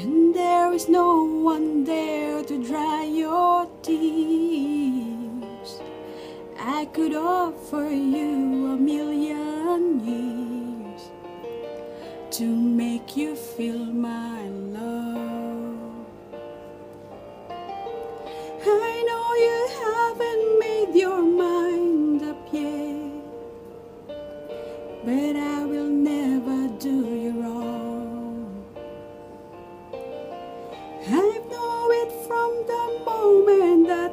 and there is no one there to dry your tears. I could offer you a million years to make you feel my love. I know you haven't made your mind up yet, but I will never do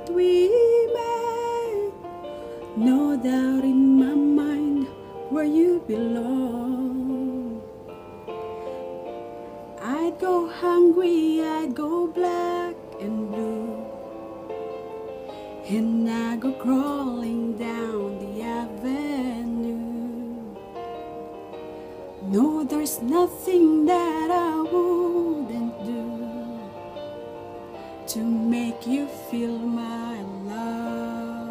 we met. No doubt in my mind where you belong. I'd go hungry, I'd go black and blue. And I go crawling down the avenue. No, there's nothing that I wouldn't do to make you feel my love.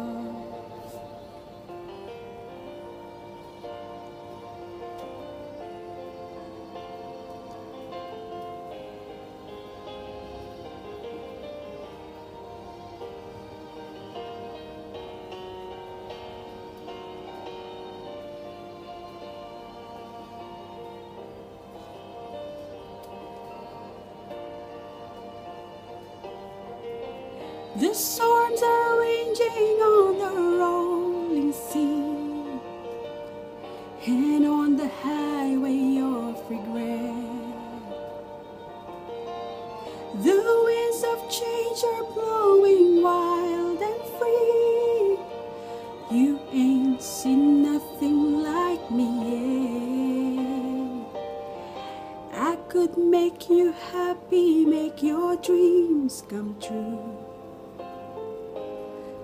The storms are raging on the rolling sea and on the highway of regret. The winds of change are blowing wild and free. You ain't seen nothing like me yet. I could make you happy, make your dreams come true.